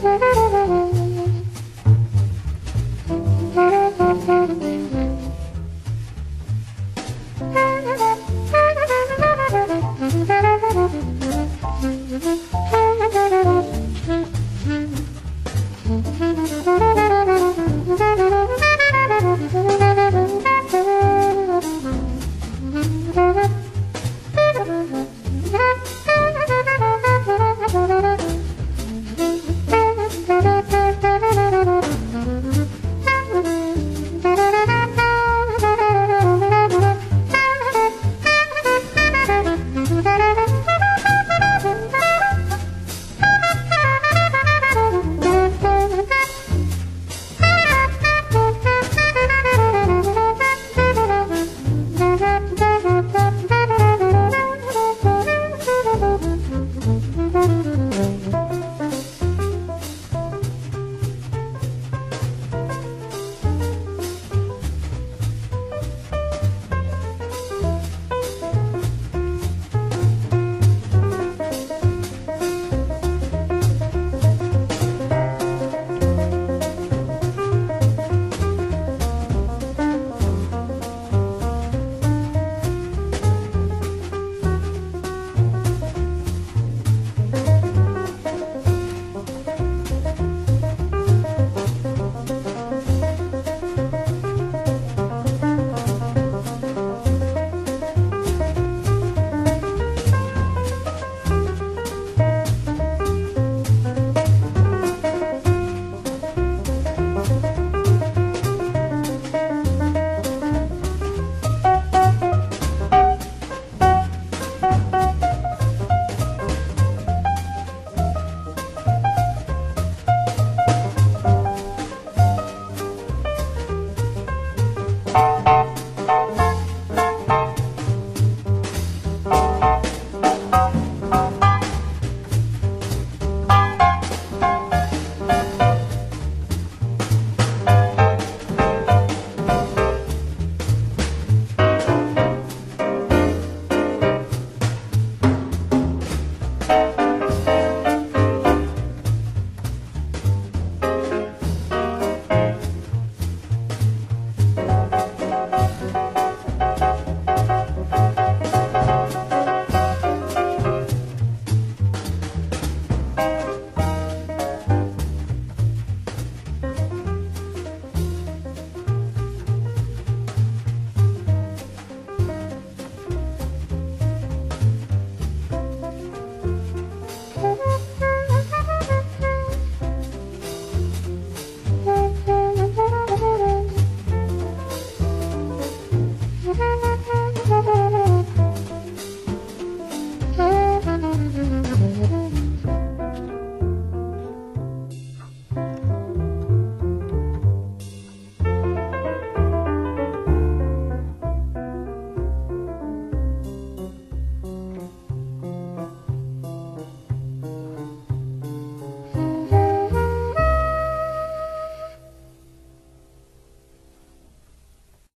Mm-hmm.